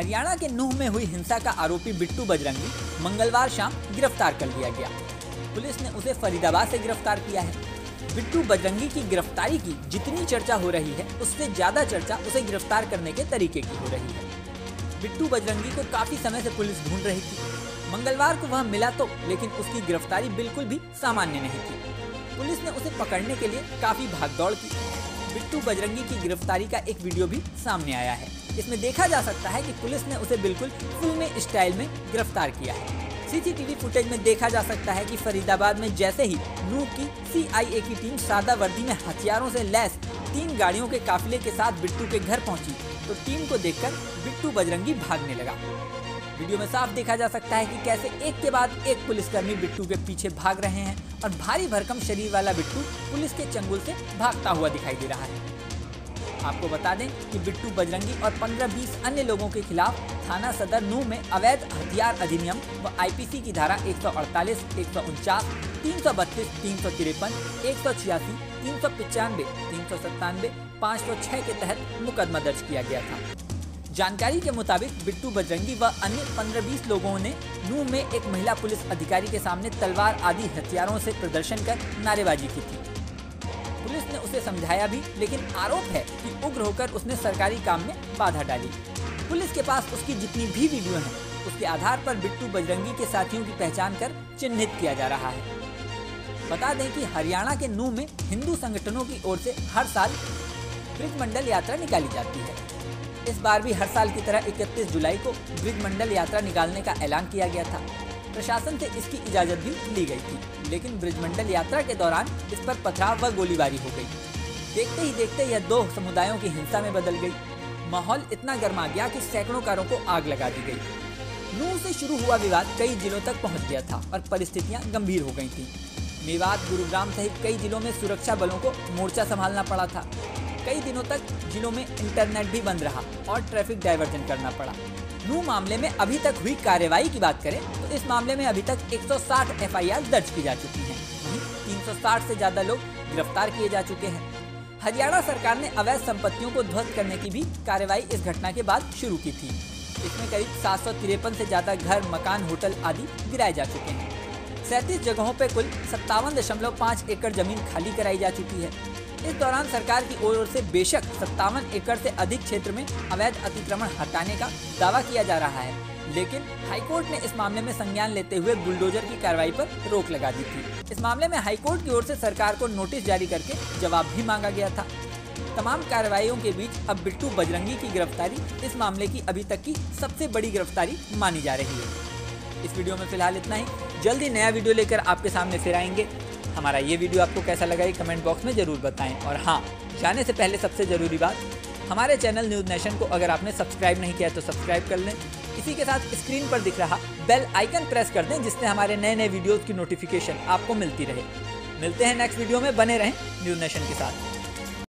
हरियाणा के नूह में हुई हिंसा का आरोपी बिट्टू बजरंगी मंगलवार शाम गिरफ़्तार कर लिया गया। पुलिस ने उसे फरीदाबाद से गिरफ़्तार किया है। बिट्टू बजरंगी की गिरफ्तारी की जितनी चर्चा हो रही है, उससे ज़्यादा चर्चा उसे गिरफ़्तार करने के तरीके की हो रही है। बिट्टू बजरंगी को काफ़ी समय से पुलिस ढूंढ रही थी। मंगलवार को वह मिला तो लेकिन उसकी गिरफ्तारी बिल्कुल भी सामान्य नहीं थी। पुलिस ने उसे पकड़ने के लिए काफ़ी भागदौड़ की। बिट्टू बजरंगी की गिरफ्तारी का एक वीडियो भी सामने आया है। इसमें देखा जा सकता है कि पुलिस ने उसे बिल्कुल फिल्मी स्टाइल में गिरफ़्तार किया है। सीसीटीवी फुटेज में देखा जा सकता है कि फरीदाबाद में जैसे ही नूह की सीआईए की टीम सादा वर्दी में हथियारों से लैस तीन गाड़ियों के काफिले के साथ बिट्टू के घर पहुँची तो टीम को देखकर बिट्टू बजरंगी भागने लगा। वीडियो में साफ़ देखा जा सकता है कि कैसे एक के बाद एक पुलिसकर्मी बिट्टू के पीछे भाग रहे हैं और भारी भरकम शरीर वाला बिट्टू पुलिस के चंगुल से भागता हुआ दिखाई दे रहा है। आपको बता दें कि बिट्टू बजरंगी और 15-20 अन्य लोगों के खिलाफ थाना सदर नू में अवैध हथियार अधिनियम व आईपीसी की धारा 148, 149, 332, तीन सौ सत्तानवे पाँच सौ छह के तहत मुकदमा दर्ज किया गया था। जानकारी के मुताबिक बिट्टू बजरंगी व अन्य 15-20 लोगों ने नू में एक महिला पुलिस अधिकारी के सामने तलवार आदि हथियारों से प्रदर्शन कर नारेबाजी की थी। उसे समझाया भी, लेकिन आरोप है कि उग्र होकर उसने सरकारी काम में बाधा डाली। पुलिस के पास उसकी जितनी भी वीडियो हैं, उसके आधार पर बिट्टू बजरंगी के साथियों की पहचान कर चिन्हित किया जा रहा है। बता दें कि हरियाणा के नूह में हिंदू संगठनों की ओर से हर साल ब्रिज मंडल यात्रा निकाली जाती है। इस बार भी हर साल की तरह 31 जुलाई को ब्रिज मंडल यात्रा निकालने का ऐलान किया गया था। प्रशासन से इसकी इजाज़त भी ली गई थी, लेकिन ब्रिजमंडल यात्रा के दौरान इस पर पथराव व गोलीबारी हो गई। देखते ही देखते यह दो समुदायों की हिंसा में बदल गई। माहौल इतना गर्मा गया कि सैकड़ों कारों को आग लगा दी गई। नूह से शुरू हुआ विवाद कई जिलों तक पहुँच गया था और परिस्थितियाँ गंभीर हो गई थी। मेवात, गुरुग्राम सहित कई जिलों में सुरक्षा बलों को मोर्चा संभालना पड़ा था। कई दिनों तक जिलों में इंटरनेट भी बंद रहा और ट्रैफ़िक डाइवर्जन करना पड़ा। नू मामले में अभी तक हुई कार्रवाई की बात करें तो इस मामले में अभी तक 160 एफआईआर दर्ज की जा चुकी हैं। वहीं 360 से ज़्यादा लोग गिरफ़्तार किए जा चुके हैं। हरियाणा सरकार ने अवैध संपत्तियों को ध्वस्त करने की भी कार्रवाई इस घटना के बाद शुरू की थी। इसमें करीब सात से ज़्यादा घर, मकान, होटल आदि गिराए जा चुके हैं। सैतीस जगहों पर कुल सत्तावन एकड़ ज़मीन खाली कराई जा चुकी है। इस दौरान सरकार की ओर से बेशक सत्तावन एकड़ से अधिक क्षेत्र में अवैध अतिक्रमण हटाने का दावा किया जा रहा है, लेकिन हाईकोर्ट ने इस मामले में संज्ञान लेते हुए बुलडोजर की कार्रवाई पर रोक लगा दी थी। इस मामले में हाईकोर्ट की ओर से सरकार को नोटिस जारी करके जवाब भी मांगा गया था। तमाम कार्रवाइयों के बीच अब बिट्टू बजरंगी की गिरफ्तारी इस मामले की अभी तक की सबसे बड़ी गिरफ्तारी मानी जा रही है। इस वीडियो में फ़िलहाल इतना ही। जल्दी नया वीडियो लेकर आपके सामने फिर आएँगे। हमारा ये वीडियो आपको कैसा लगा ये कमेंट बॉक्स में ज़रूर बताएँ। और हाँ जाने से पहले सबसे ज़रूरी बात, हमारे चैनल न्यूज़ नेशन को अगर आपने सब्सक्राइब नहीं किया तो सब्सक्राइब कर लें। इसी के साथ स्क्रीन पर दिख रहा बेल आइकन प्रेस कर दें, जिससे हमारे नए नए वीडियोज़ की नोटिफिकेशन आपको मिलती रहे। मिलते हैं नेक्स्ट वीडियो में, बने रहें न्यूज़ नेशन के साथ।